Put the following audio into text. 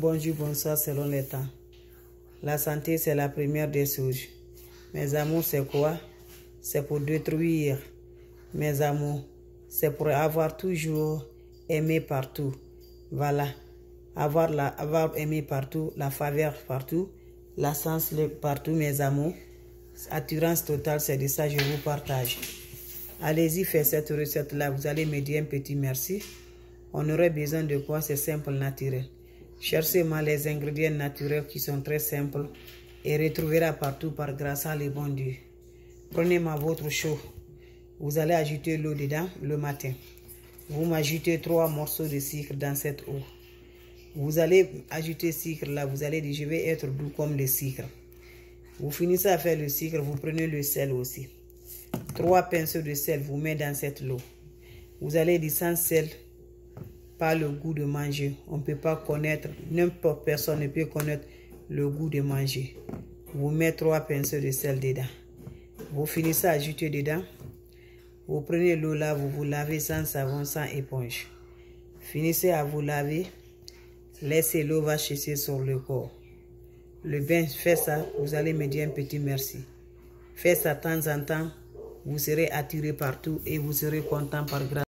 bonjour, bonsoir selon les temps. La santé, c'est la première des choses. Mes amours, c'est quoi? C'est pour détruire. Mes amours, c'est pour avoir toujours aimé partout. Voilà. Avoir, la, avoir aimé partout, la faveur partout, la sens partout, mes amours. Attirance totale, c'est de ça que je vous partage. Allez-y, faites cette recette-là. Vous allez me dire un petit merci. On aurait besoin de quoi? C'est simple, naturel. Cherchez-moi les ingrédients naturels qui sont très simples et retrouvera partout par grâce à les bon Dieu. Prenez-moi votre chaud. Vous allez ajouter l'eau dedans le matin. Vous m'ajoutez trois morceaux de sucre dans cette eau. Vous allez ajouter sucre là. Vous allez dire je vais être doux comme le sucre. Vous finissez à faire le sucre. Vous prenez le sel aussi. Trois pinceaux de sel. Vous mettez dans cette eau. Vous allez dire sans sel pas le goût de manger. On ne peut pas connaître, n'importe personne ne peut connaître le goût de manger. Vous mettez trois pinceaux de sel dedans. Vous finissez à ajouter dedans. Vous prenez l'eau là, vous vous lavez sans savon, sans éponge. Finissez à vous laver. Laissez l'eau va chasser sur le corps. Le bain, faites ça, vous allez me dire un petit merci. Faites ça de temps en temps, vous serez attiré partout et vous serez content par grâce.